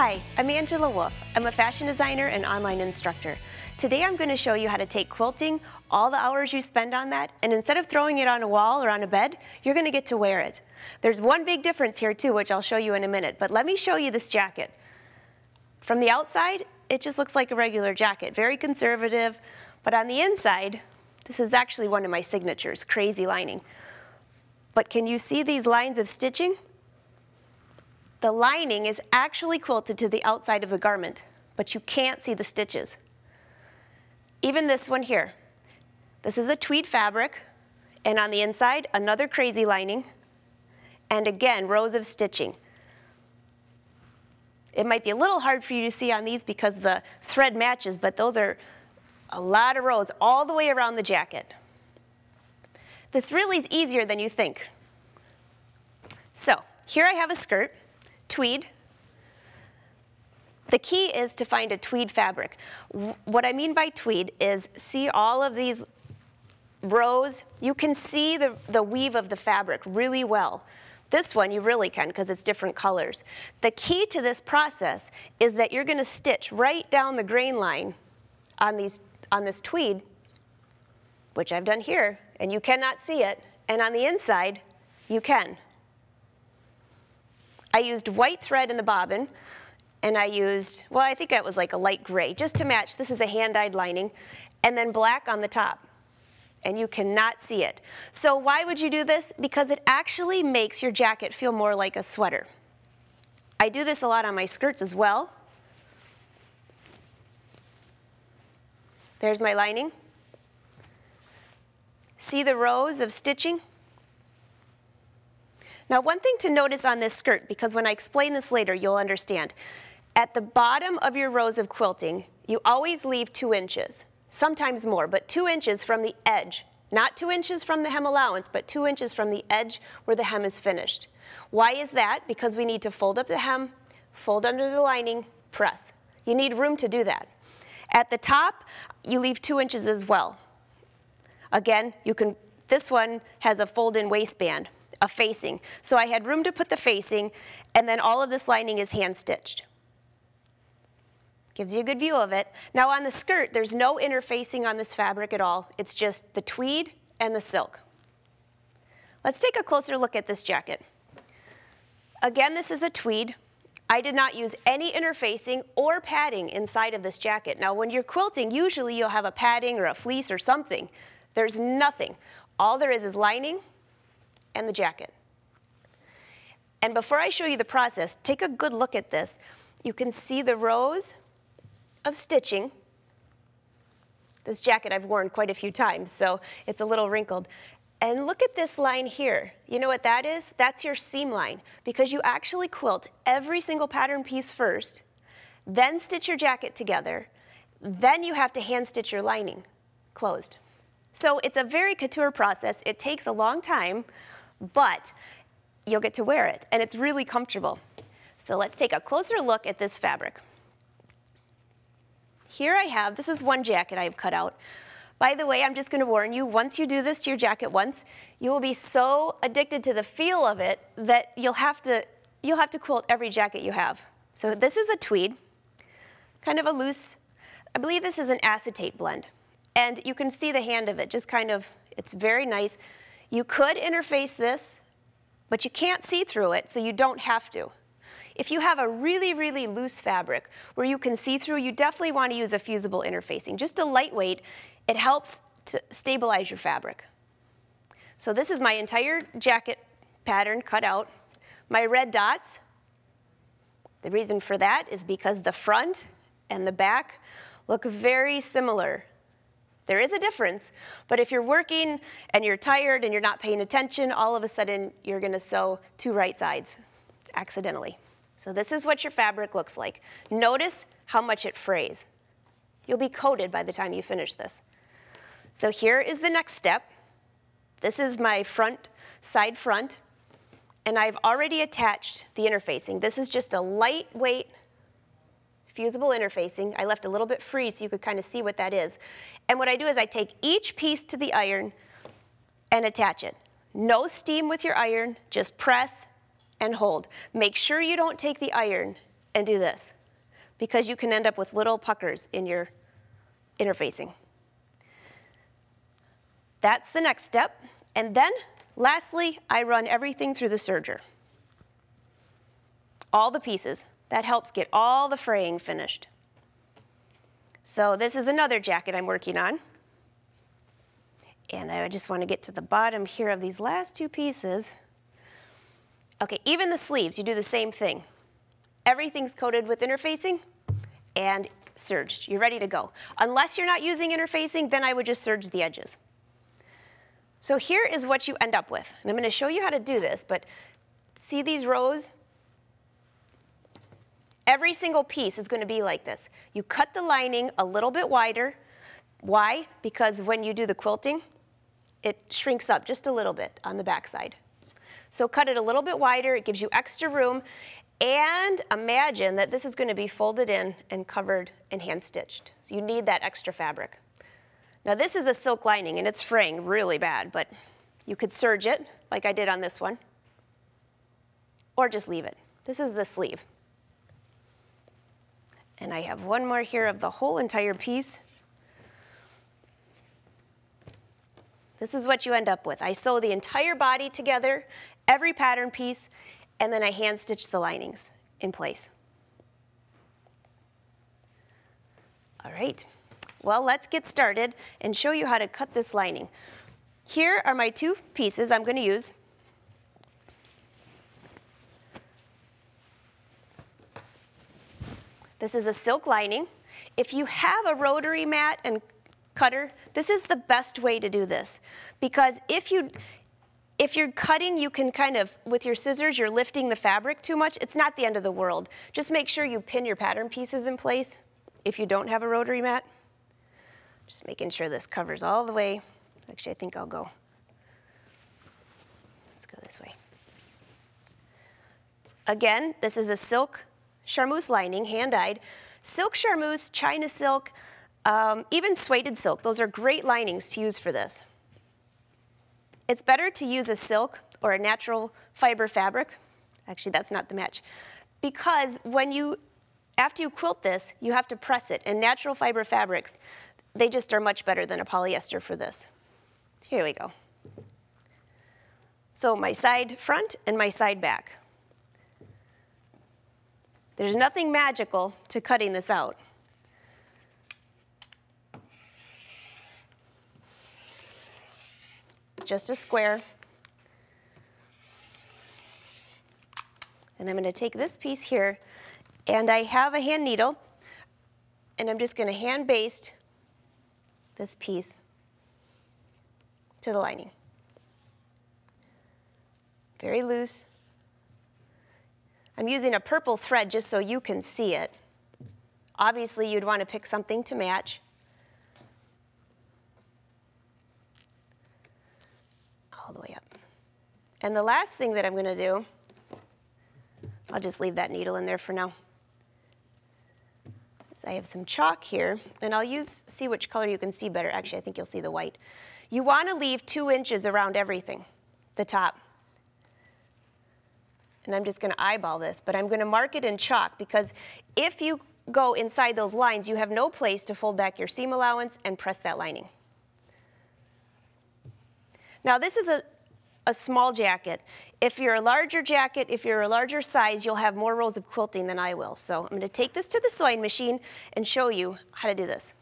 Hi, I'm Angela Wolf. I'm a fashion designer and online instructor. Today I'm going to show you how to take quilting, all the hours you spend on that, and instead of throwing it on a wall or on a bed, you're going to get to wear it. There's one big difference here too, which I'll show you in a minute, but let me show you this jacket. From the outside, it just looks like a regular jacket, very conservative, but on the inside, this is actually one of my signatures, crazy lining. But can you see these lines of stitching? The lining is actually quilted to the outside of the garment, but you can't see the stitches. Even this one here. This is a tweed fabric, and on the inside, another crazy lining, and again, rows of stitching. It might be a little hard for you to see on these because the thread matches, but those are a lot of rows all the way around the jacket. This really is easier than you think. So here I have a skirt tweed. The key is to find a tweed fabric. What I mean by tweed is see all of these rows, you can see the, the weave of the fabric really well. This one you really can because it's different colors. The key to this process is that you're going to stitch right down the grain line on, these, on this tweed, which I've done here, and you cannot see it, and on the inside, you can. I used white thread in the bobbin, and I used, well, I think that was like a light gray, just to match. This is a hand-dyed lining, and then black on the top. And you cannot see it. So why would you do this? Because it actually makes your jacket feel more like a sweater. I do this a lot on my skirts as well. There's my lining. See the rows of stitching? Now one thing to notice on this skirt, because when I explain this later, you'll understand. At the bottom of your rows of quilting, you always leave two inches, sometimes more, but two inches from the edge. Not two inches from the hem allowance, but two inches from the edge where the hem is finished. Why is that? Because we need to fold up the hem, fold under the lining, press. You need room to do that. At the top, you leave two inches as well. Again, you can, this one has a fold-in waistband a facing. So I had room to put the facing, and then all of this lining is hand stitched. Gives you a good view of it. Now on the skirt, there's no interfacing on this fabric at all. It's just the tweed and the silk. Let's take a closer look at this jacket. Again, this is a tweed. I did not use any interfacing or padding inside of this jacket. Now, when you're quilting, usually you'll have a padding or a fleece or something. There's nothing. All there is is lining, and the jacket. And before I show you the process, take a good look at this. You can see the rows of stitching. This jacket I've worn quite a few times, so it's a little wrinkled. And look at this line here. You know what that is? That's your seam line, because you actually quilt every single pattern piece first, then stitch your jacket together, then you have to hand stitch your lining closed. So it's a very couture process. It takes a long time, but you'll get to wear it, and it's really comfortable. So let's take a closer look at this fabric. Here I have, this is one jacket I've cut out. By the way, I'm just going to warn you, once you do this to your jacket once, you will be so addicted to the feel of it that you'll have to, you'll have to quilt every jacket you have. So this is a tweed, kind of a loose, I believe this is an acetate blend. And you can see the hand of it, just kind of, it's very nice. You could interface this, but you can't see through it, so you don't have to. If you have a really, really loose fabric where you can see through, you definitely want to use a fusible interfacing. Just a lightweight, it helps to stabilize your fabric. So this is my entire jacket pattern cut out. My red dots, the reason for that is because the front and the back look very similar there is a difference, but if you're working and you're tired and you're not paying attention, all of a sudden you're gonna sew two right sides accidentally. So this is what your fabric looks like. Notice how much it frays. You'll be coated by the time you finish this. So here is the next step. This is my front, side front, and I've already attached the interfacing. This is just a lightweight fusible interfacing. I left a little bit free so you could kind of see what that is. And what I do is I take each piece to the iron and attach it. No steam with your iron, just press and hold. Make sure you don't take the iron and do this because you can end up with little puckers in your interfacing. That's the next step. And then, lastly, I run everything through the serger. All the pieces. That helps get all the fraying finished. So this is another jacket I'm working on. And I just want to get to the bottom here of these last two pieces. Okay, even the sleeves, you do the same thing. Everything's coated with interfacing and serged. You're ready to go. Unless you're not using interfacing, then I would just serge the edges. So here is what you end up with. And I'm going to show you how to do this, but see these rows? Every single piece is going to be like this. You cut the lining a little bit wider. Why? Because when you do the quilting, it shrinks up just a little bit on the backside. So cut it a little bit wider, it gives you extra room, and imagine that this is going to be folded in and covered and hand stitched. So you need that extra fabric. Now this is a silk lining and it's fraying really bad, but you could serge it like I did on this one, or just leave it. This is the sleeve. And I have one more here of the whole entire piece. This is what you end up with. I sew the entire body together, every pattern piece, and then I hand stitch the linings in place. All right, well, let's get started and show you how to cut this lining. Here are my two pieces I'm gonna use. This is a silk lining. If you have a rotary mat and cutter, this is the best way to do this. Because if you, if you're cutting, you can kind of, with your scissors, you're lifting the fabric too much. It's not the end of the world. Just make sure you pin your pattern pieces in place if you don't have a rotary mat. Just making sure this covers all the way. Actually, I think I'll go. Let's go this way. Again, this is a silk charmeuse lining, hand-dyed. Silk charmeuse, China silk, um, even suede silk, those are great linings to use for this. It's better to use a silk or a natural fiber fabric. Actually, that's not the match. Because when you, after you quilt this, you have to press it. And natural fiber fabrics, they just are much better than a polyester for this. Here we go. So my side front and my side back. There's nothing magical to cutting this out. just a square. And I'm going to take this piece here, and I have a hand needle, and I'm just going to hand baste this piece to the lining. Very loose. I'm using a purple thread just so you can see it. Obviously, you'd want to pick something to match. all the way up. And the last thing that I'm going to do, I'll just leave that needle in there for now. I have some chalk here, and I'll use, see which color you can see better. Actually, I think you'll see the white. You want to leave two inches around everything, the top. And I'm just going to eyeball this, but I'm going to mark it in chalk because if you go inside those lines, you have no place to fold back your seam allowance and press that lining. Now this is a, a small jacket. If you're a larger jacket, if you're a larger size, you'll have more rows of quilting than I will. So I'm gonna take this to the sewing machine and show you how to do this.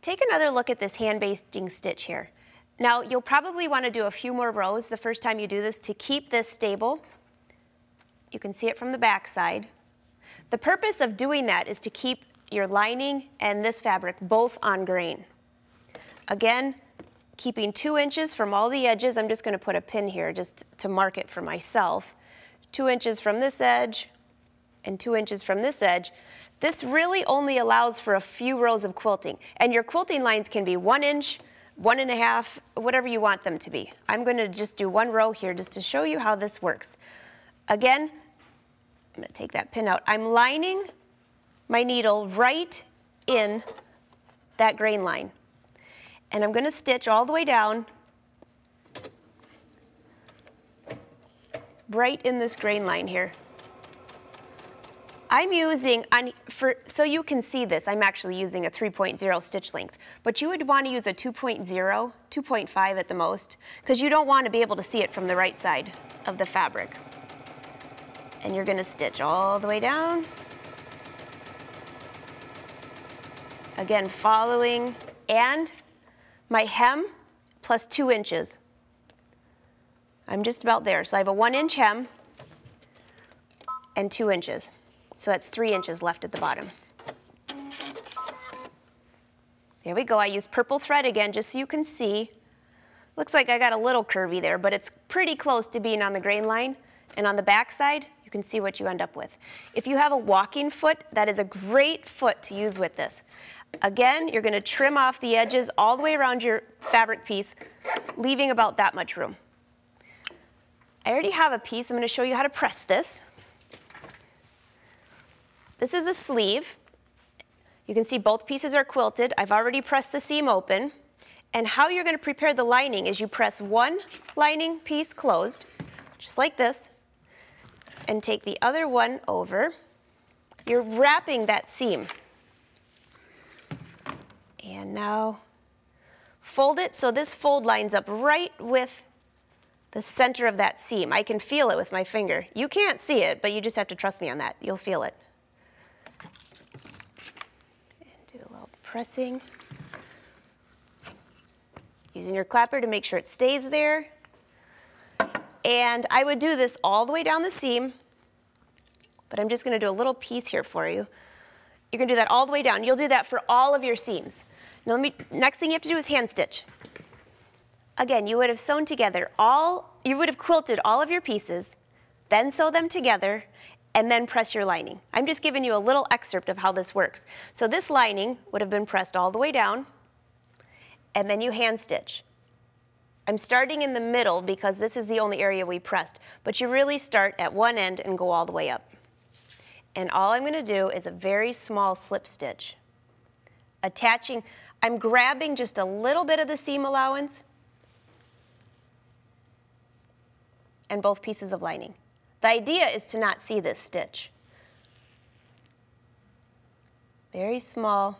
Take another look at this hand basting stitch here. Now you'll probably wanna do a few more rows the first time you do this to keep this stable. You can see it from the back side. The purpose of doing that is to keep your lining and this fabric both on grain. Again, keeping two inches from all the edges. I'm just gonna put a pin here just to mark it for myself. Two inches from this edge and two inches from this edge. This really only allows for a few rows of quilting. And your quilting lines can be one inch, one and a half, whatever you want them to be. I'm gonna just do one row here just to show you how this works. Again, I'm gonna take that pin out. I'm lining my needle right in that grain line and I'm going to stitch all the way down right in this grain line here. I'm using, on, for, so you can see this, I'm actually using a 3.0 stitch length, but you would want to use a 2.0, 2.5 at the most, because you don't want to be able to see it from the right side of the fabric. And you're going to stitch all the way down. Again, following, and my hem plus two inches. I'm just about there. So I have a one inch hem and two inches. So that's three inches left at the bottom. There we go. I use purple thread again just so you can see. Looks like I got a little curvy there, but it's pretty close to being on the grain line. And on the back side, you can see what you end up with. If you have a walking foot, that is a great foot to use with this. Again, you're gonna trim off the edges all the way around your fabric piece, leaving about that much room. I already have a piece. I'm gonna show you how to press this. This is a sleeve. You can see both pieces are quilted. I've already pressed the seam open. And how you're going to prepare the lining is you press one lining piece closed, just like this, and take the other one over. You're wrapping that seam. And now fold it so this fold lines up right with the center of that seam. I can feel it with my finger. You can't see it, but you just have to trust me on that. You'll feel it. Pressing. Using your clapper to make sure it stays there. And I would do this all the way down the seam, but I'm just gonna do a little piece here for you. You're gonna do that all the way down. You'll do that for all of your seams. Now let me, next thing you have to do is hand stitch. Again, you would have sewn together all, you would have quilted all of your pieces, then sew them together, and then press your lining. I'm just giving you a little excerpt of how this works. So this lining would have been pressed all the way down, and then you hand stitch. I'm starting in the middle because this is the only area we pressed, but you really start at one end and go all the way up. And all I'm gonna do is a very small slip stitch. Attaching, I'm grabbing just a little bit of the seam allowance and both pieces of lining. The idea is to not see this stitch. Very small.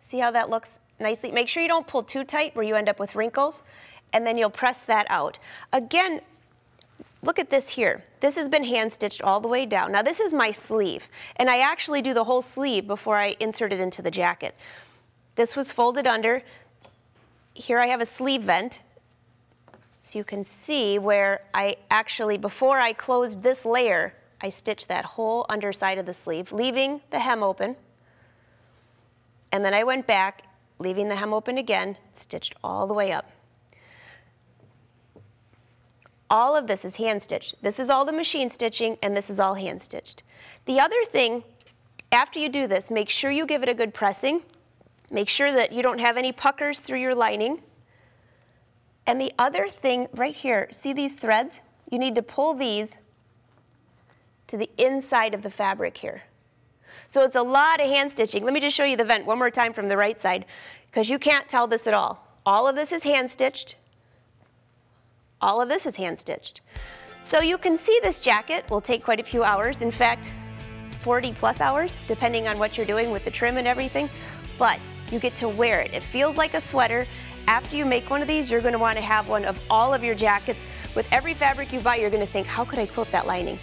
See how that looks nicely? Make sure you don't pull too tight where you end up with wrinkles, and then you'll press that out. Again, look at this here. This has been hand stitched all the way down. Now this is my sleeve, and I actually do the whole sleeve before I insert it into the jacket. This was folded under. Here I have a sleeve vent. So you can see where I actually, before I closed this layer, I stitched that whole underside of the sleeve, leaving the hem open. And then I went back, leaving the hem open again, stitched all the way up. All of this is hand stitched. This is all the machine stitching and this is all hand stitched. The other thing, after you do this, make sure you give it a good pressing. Make sure that you don't have any puckers through your lining. And the other thing right here, see these threads? You need to pull these to the inside of the fabric here. So it's a lot of hand stitching. Let me just show you the vent one more time from the right side because you can't tell this at all. All of this is hand stitched. All of this is hand stitched. So you can see this jacket will take quite a few hours. In fact, 40 plus hours, depending on what you're doing with the trim and everything. But you get to wear it. It feels like a sweater after you make one of these, you're gonna wanna have one of all of your jackets. With every fabric you buy, you're gonna think, how could I quilt that lining?